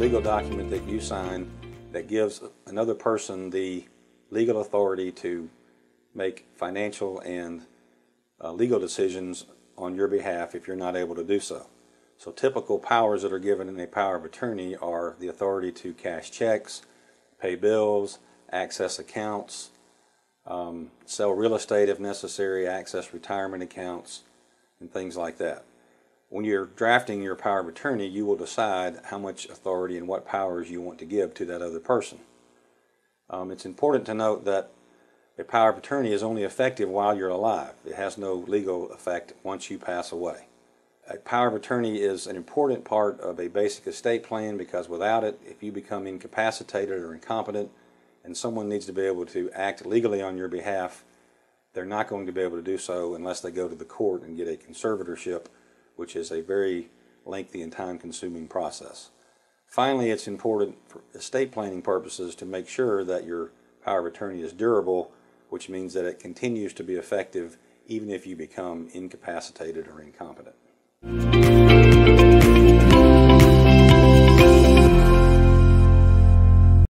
legal document that you sign that gives another person the legal authority to make financial and uh, legal decisions on your behalf if you're not able to do so. So typical powers that are given in a power of attorney are the authority to cash checks, pay bills, access accounts, um, sell real estate if necessary, access retirement accounts, and things like that. When you're drafting your power of attorney, you will decide how much authority and what powers you want to give to that other person. Um, it's important to note that a power of attorney is only effective while you're alive. It has no legal effect once you pass away. A power of attorney is an important part of a basic estate plan because without it, if you become incapacitated or incompetent and someone needs to be able to act legally on your behalf, they're not going to be able to do so unless they go to the court and get a conservatorship, which is a very lengthy and time consuming process. Finally, it's important for estate planning purposes to make sure that your power of attorney is durable which means that it continues to be effective even if you become incapacitated or incompetent.